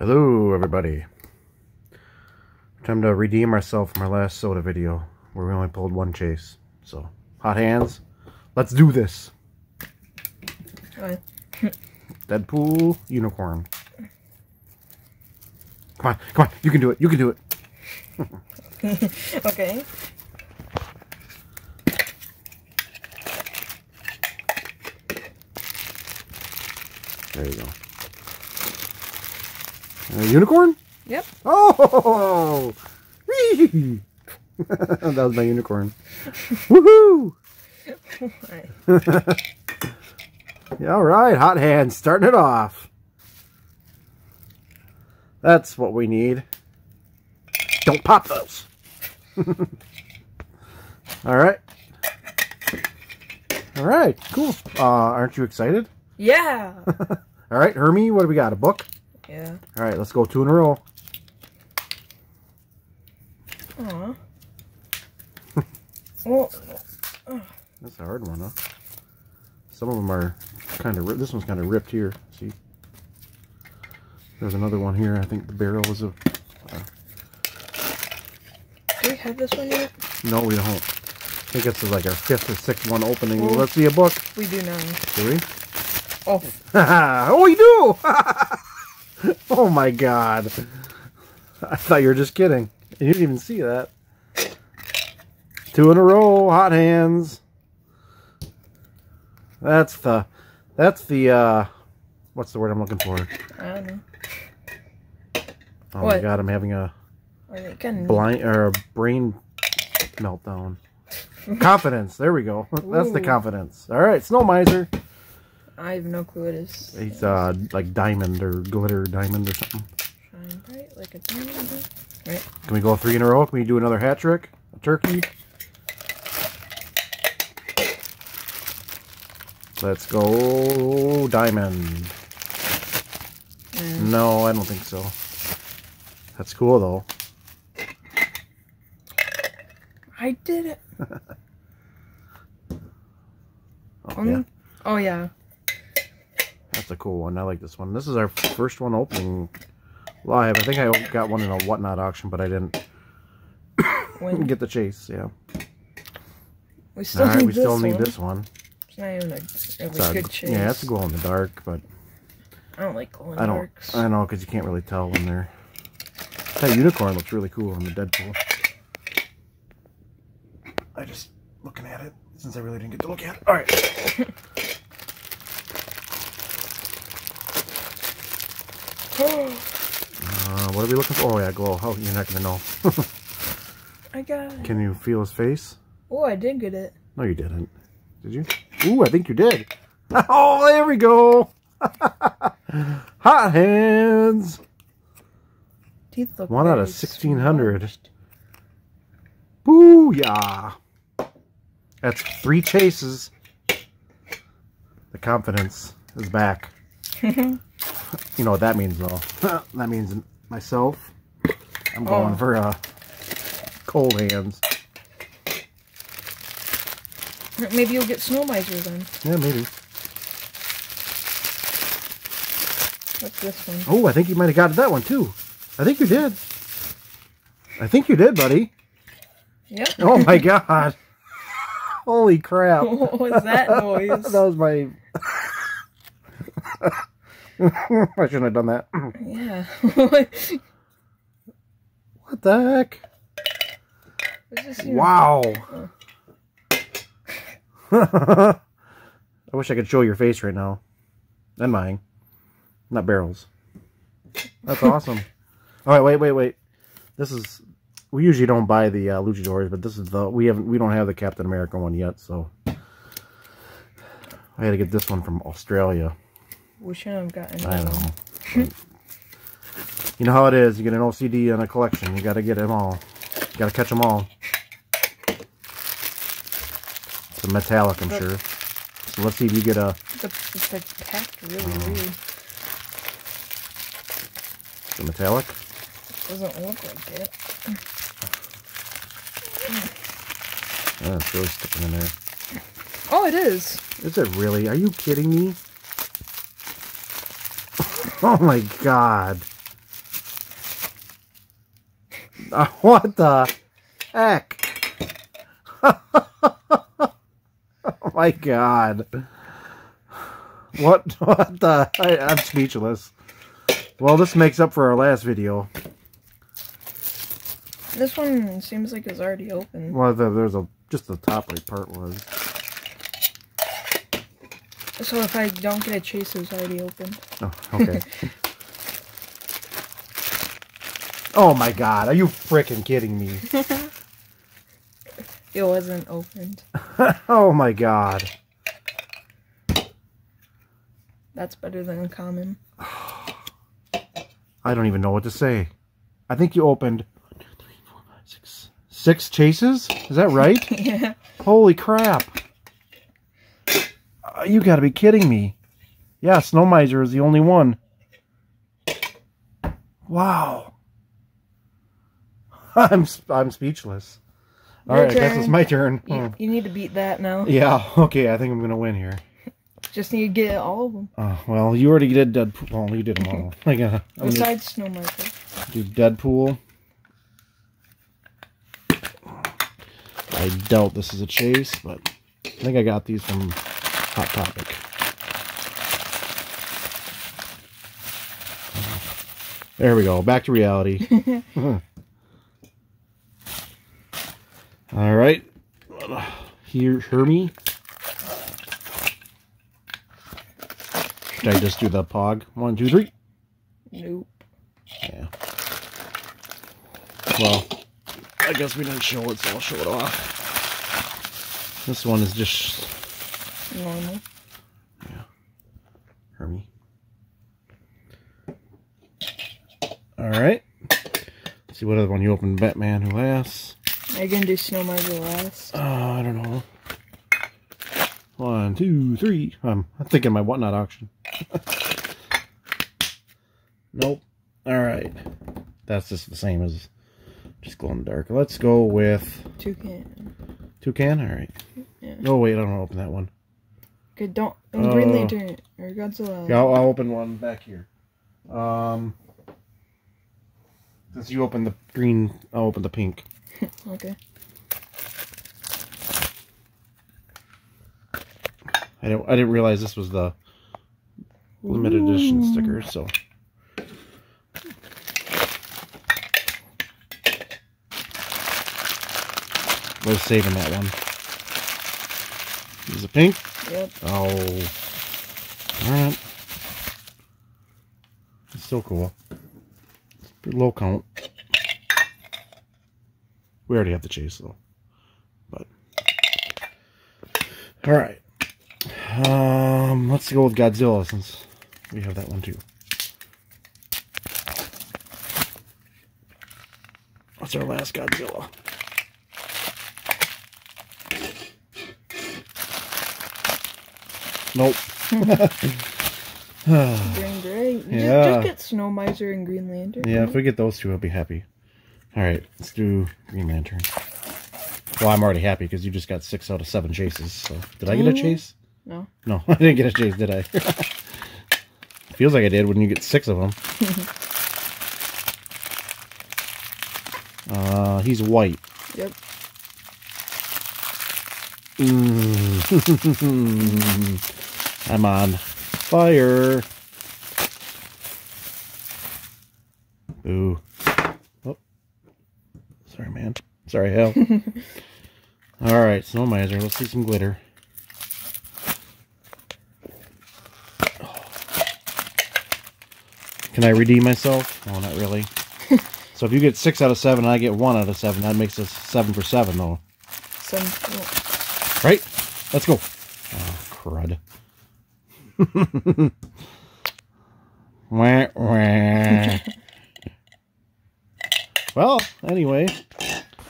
Hello, everybody. Time to redeem ourselves from our last soda video, where we only pulled one chase. So, hot hands, let's do this. Deadpool unicorn. Come on, come on, you can do it, you can do it. okay. There you go. Uh, unicorn? Yep. Oh! That was my unicorn. Woohoo! Alright. Yeah, all right, hot hands, starting it off. That's what we need. Don't pop those. all right. All right, cool. Uh, aren't you excited? Yeah. All right, Hermie, what do we got? A book? Yeah. All right, let's go two in a row. Aw. well, oh. That's a hard one, huh? Some of them are kind of ripped. This one's kind of ripped here. See? There's another one here. I think the barrel was a. do we have this one yet? No, we don't. I think this is like our fifth or sixth one opening. Well- Let's see a book. We do now. Do we? Oh. oh, we do! oh my god. I thought you were just kidding. You didn't even see that. Two in a row, hot hands. That's the, that's the, uh, what's the word I'm looking for? I don't know. Oh my god, I'm having a I think kind of blind, or a brain meltdown. confidence, there we go. That's the confidence. All right, Snow Miser. I have no clue what it is. He's, uh, like diamond or glitter diamond or something. Shine bright like a diamond. Right. Can we go three in a row? Can we do another hat trick? A turkey? Let's go diamond. And No, I don't think so. That's cool though. I did it. Oh, yeah, Oh yeah. That's a cool one. I like this one. This is our first one opening live. I think I got one in a whatnot auction, but I didn't When get the chase. Yeah. we still right, need we this still need one. this one. It's not even a really It's a- good chase. yeah, it's a glow in the dark, but I don't like glow in I don't. darks. I know because you can't really tell when they're. That unicorn looks really cool on the Deadpool. I just looking at it since I really didn't get to look at it. All right. Uh, what are we looking for? Oh yeah, glow. Oh, you're not gonna know. I got it. Can you feel his face? Oh, I did get it. No, you didn't. Did you? Ooh, I think you did. Oh, there we go. Hot hands. Teeth look One out of 1600. smudged. Booyah! That's three chases. The confidence is back. You know what that means, though. that means myself. I'm going Oh. for uh, cold hands. Maybe you'll get snow miser then. Yeah, maybe. What's this one? Oh, I think you might have got that one, too. I think you did. I think you did, buddy. Yep. Oh, my God. Holy crap. what was that noise? that was my... I shouldn't have done that. yeah. What the heck? What's this here? Wow. I wish I could show your face right now. And mine. Not barrels. That's awesome. All right, wait, wait, wait. This is we usually don't buy the uh, luchadors, but this is the we haven't we don't have the Captain America one yet, so I had to get this one from Australia. We shouldn't have gotten I know. You know how it is. You get an OCD on a collection. You got to get them all. You got to catch them all. It's a metallic, I'm But- sure. So let's see if you get a, The, it's like packed really Oh. weird. a metallic. It doesn't look like it. Oh, it's really sticking in there. Oh, it is. Is it really? Are you kidding me? Oh my god. Uh, what the heck? oh my god. What, what the? I, I'm speechless. Well, this makes up for our last video. This one seems like it's already open. Well, the, there's a just the top right part was. So if I don't get a chase, it's already open. Oh, okay. oh my god, are you freaking kidding me? It wasn't opened. oh my god. That's better than common. I don't even know what to say. I think you opened one, two, three, four, five, six, six chases? Is that right? yeah. Holy crap. Uh, you gotta be kidding me. Yeah, Snow Miser is the only one. Wow. I'm I'm speechless. All Your right, I guess it's my turn. You, Oh. you need to beat that now. Yeah, okay, I think I'm gonna win here. Just need to get all of them. Uh, well, you already did Deadpool. Well, you did them all. I gotta, Besides Snow Michael. do Deadpool. I doubt this is a chase, but I think I got these from Hot Topic. There we go. Back to reality. All right. Here, Hermie. Should I just do the pog? One, two, three. Nope. Yeah. Well, I guess we didn't show it, so I'll show it off. This one is just Normal. Hermie. Alright. Let's see what other one you opened. Batman Who Laughs. Are you gonna do Snow Michael last? Uh, I don't know. One, two, three. Um, I'm thinking my whatnot auction. nope. Alright. That's just the same as just glow in the dark. Let's go with Toucan. Toucan. Alright. Yeah. Oh, wait. I don't want to open that one. Okay, don't. and Green Uh, Lantern or Godzilla. Yeah, I'll, I'll open one back here. Um, since you opened the green, I'll open the pink. Okay. I didn't, I didn't realize this was the limited edition sticker, so. We're saving that one. Is it pink? Yep. Oh. Alright. It's still cool. It's pretty low count. We already have the chase though. But Alright. Um let's go with Godzilla since we have that one too. That's our last Godzilla? Nope. Great. You Yeah. just, just get Snow Miser and Green Lantern. Yeah, if we get those two, I'll be happy. All right, let's do Green Lantern. Well, I'm already happy because you just got six out of seven chases. So, did I get a Mhm. chase? No. No, I didn't get a chase, did I? Feels like I did when you get six of them. uh, he's white. Yep. Mm. I'm on fire. Ooh. Oh. Sorry, man. Sorry, hell. All right, Snow Miser. Let's see some glitter. Can I redeem myself? Oh, not really. so if you get six out of seven and I get one out of seven, that makes us seven for seven, though. Some. Oh. Right? Let's go. Oh, crud. Wah, wah. well, anyway.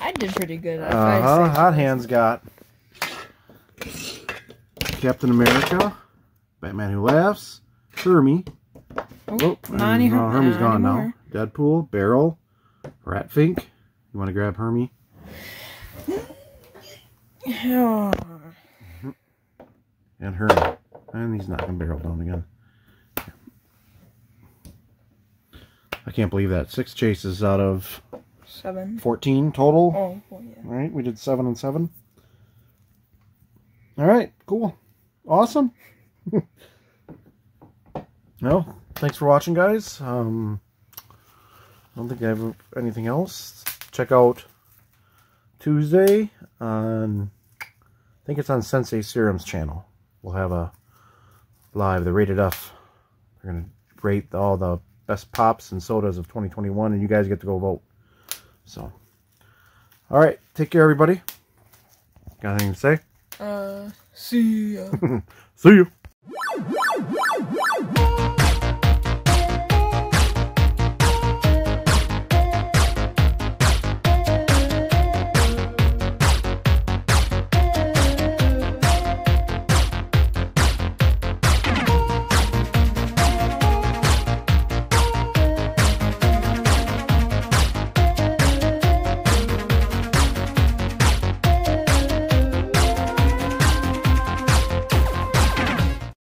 I did pretty good. I Uh huh. Hot Hands got Captain America, Batman Who Laughs, Hermie. Oh, and, Nani, uh, Hermie's not gone now. Deadpool, Barrel, Ratfink. You want to grab Hermie? Oh, And Hermie. And he's knocking Barrel down again. I can't believe that. Six chases out of Seven. 14 total. Oh, well, yeah. All right, we did seven and seven. All right, cool. Awesome. well, thanks for watching, guys. Um, I don't think I have anything else. Check out Tuesday on, I think it's on Sensei Serum's channel. We'll have a live, the Rated F. They're going to rate all the best pops and sodas of 2021, and you guys get to go vote. So, all right, take care, everybody. Got anything to say? Uh, see ya. See you.